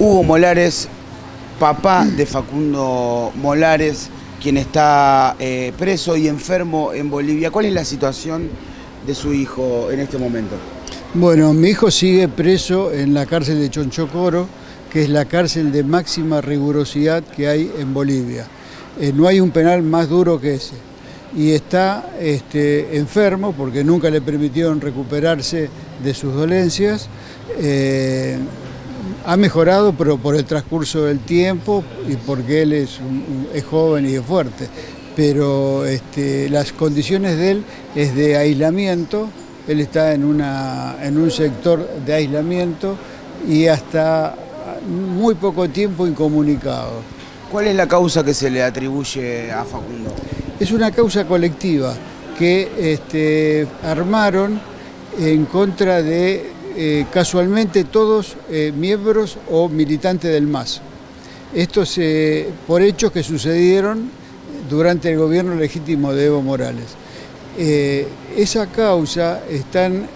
Hugo Molares, papá de Facundo Molares, quien está eh, preso y enfermo en Bolivia. ¿Cuál es la situación de su hijo en este momento? Bueno, mi hijo sigue preso en la cárcel de Chonchocoro, que es la cárcel de máxima rigurosidad que hay en Bolivia. Eh, no hay un penal más duro que ese. Y está este, enfermo porque nunca le permitieron recuperarse de sus dolencias. Eh, ha mejorado, pero por el transcurso del tiempo y porque él es, joven y es fuerte. Pero este, las condiciones de él es de aislamiento, él está en, una, en un sector de aislamiento y hasta muy poco tiempo incomunicado. ¿Cuál es la causa que se le atribuye a Facundo? Es una causa colectiva que este, armaron en contra de eh, casualmente todos eh, miembros o militantes del MAS. Estos eh, por hechos que sucedieron durante el gobierno legítimo de Evo Morales. esa causa están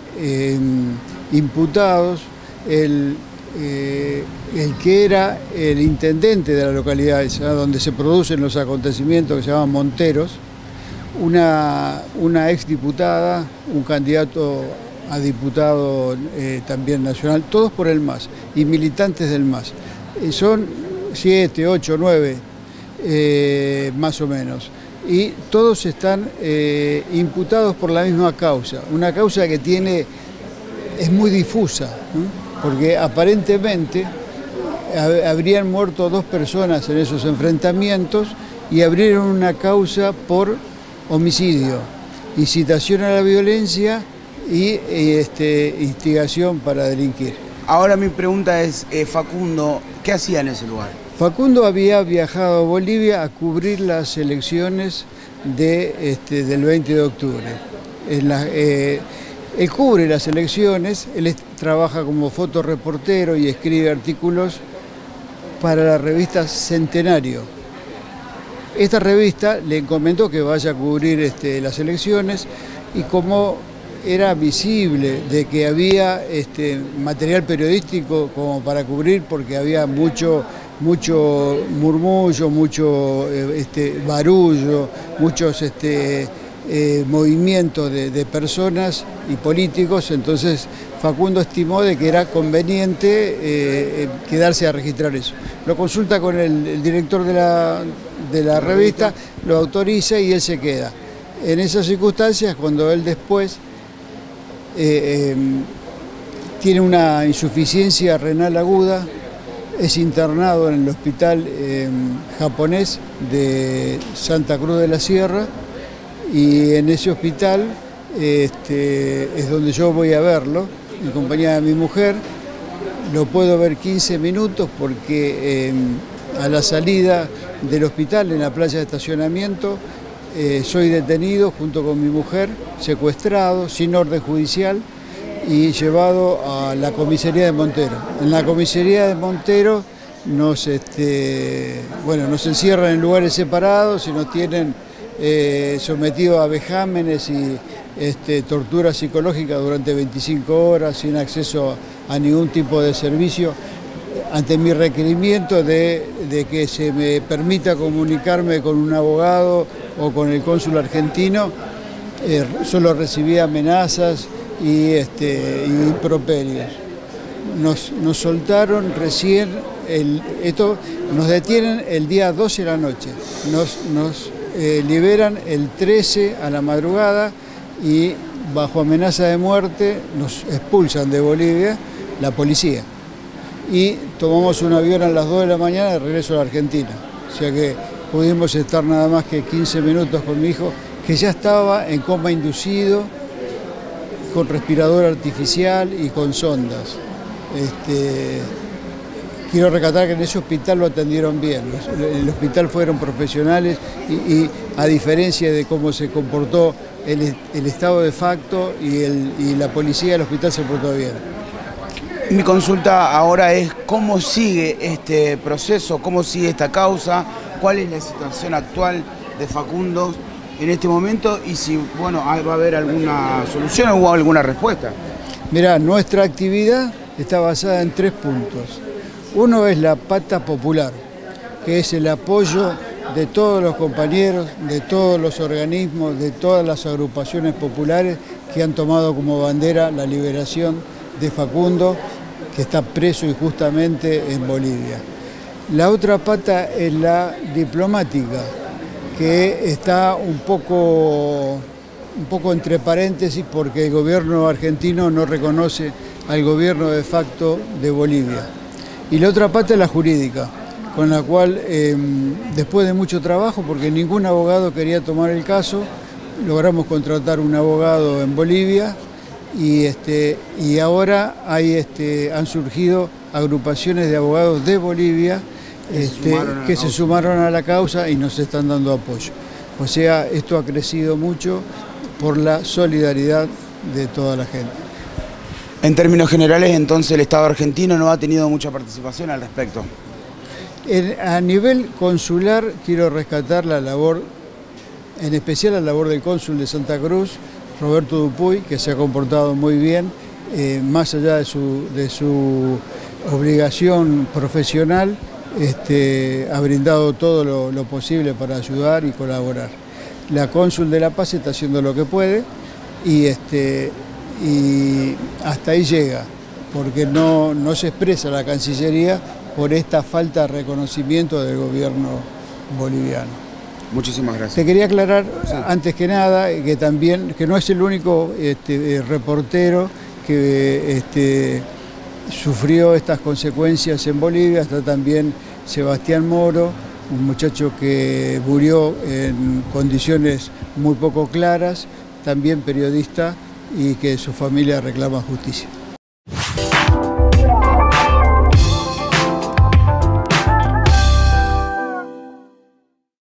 imputados el, el, que era el intendente de la localidad donde se producen los acontecimientos que se llaman Monteros, una, una exdiputada, un candidato a diputado eh, también nacional, todos por el MAS y militantes del MAS. Eh, son siete, ocho, nueve, eh, más o menos. Y todos están imputados por la misma causa, una causa que tiene, es muy difusa, porque aparentemente habrían muerto dos personas en esos enfrentamientos y abrieron una causa por homicidio, incitación a la violencia y, este, instigación para delinquir. Ahora mi pregunta es, eh, Facundo, ¿qué hacía en ese lugar? Facundo había viajado a Bolivia a cubrir las elecciones de, este, del 20 de octubre. Eh, él cubre las elecciones, él trabaja como fotoreportero y escribe artículos para la revista Centenario. Esta revista le encomendó que vaya a cubrir este, las elecciones y como era visible de que había este, material periodístico como para cubrir porque había mucho, mucho murmullo, mucho eh, este, barullo, muchos este, eh, movimientos de, personas y políticos, entonces Facundo estimó de que era conveniente eh, quedarse a registrar eso. Lo consulta con el, director de la, de la revista, lo autoriza y él se queda. En esas circunstancias, cuando él después eh, em, tiene una insuficiencia renal aguda, es internado en el hospital em, japonés de Santa Cruz de la Sierra y en ese hospital este, es donde yo voy a verlo, en compañía de mi mujer. Lo puedo ver 15 minutos porque em, a la salida del hospital, en la playa de estacionamiento, eh, soy detenido junto con mi mujer, secuestrado, sin orden judicial y llevado a la comisaría de Montero. En la comisaría de Montero nos, este, bueno, nos encierran en lugares separados y nos tienen eh, sometidos a vejámenes y este, tortura psicológica durante 25 horas sin acceso a ningún tipo de servicio ante mi requerimiento de, que se me permita comunicarme con un abogado o con el cónsul argentino, eh, solo recibí amenazas y, este, improperios. Nos, soltaron recién, esto, nos detienen el día 12 de la noche, nos, nos eh, liberan el 13 a la madrugada y bajo amenaza de muerte nos expulsan de Bolivia la policía y tomamos un avión a las 2 de la mañana de regreso a la Argentina. O sea que pudimos estar nada más que 15 minutos con mi hijo, que ya estaba en coma inducido, con respirador artificial y con sondas. Este, quiero recatar que en ese hospital lo atendieron bien, en el hospital fueron profesionales y, a diferencia de cómo se comportó el, Estado de facto y, y la policía del hospital se portó bien. Mi consulta ahora es cómo sigue este proceso, cómo sigue esta causa, cuál es la situación actual de Facundo en este momento y si bueno, va a haber alguna solución o alguna respuesta. Mirá, nuestra actividad está basada en tres puntos. Uno es la pata popular, que es el apoyo de todos los compañeros, de todos los organismos, de todas las agrupaciones populares que han tomado como bandera la liberación de Facundo, que está preso injustamente en Bolivia. La otra pata es la diplomática, que está un poco, un poco entre paréntesis porque el gobierno argentino no reconoce al gobierno de facto de Bolivia. Y la otra pata es la jurídica, con la cual em, después de mucho trabajo, porque ningún abogado quería tomar el caso, logramos contratar un abogado en Bolivia y, este, y ahora hay, este, han surgido agrupaciones de abogados de Bolivia este, que se sumaron a la causa y nos están dando apoyo. O sea, esto ha crecido mucho por la solidaridad de toda la gente. En términos generales, entonces el Estado argentino no ha tenido mucha participación al respecto. a nivel consular quiero rescatar la labor, en especial la labor del cónsul de Santa Cruz, Roberto Dupuy, que se ha comportado muy bien, eh, más allá de su, de su obligación profesional, este, ha brindado todo lo, posible para ayudar y colaborar. La cónsul de La Paz está haciendo lo que puede y, este, y hasta ahí llega, porque no, no se expresa la Cancillería por esta falta de reconocimiento del gobierno boliviano. Muchísimas gracias. Te quería aclarar, antes que nada, que también que no es el único este, reportero que este, sufrió estas consecuencias en Bolivia, está también Sebastián Moro, un muchacho que murió en condiciones muy poco claras, también periodista y que su familia reclama justicia.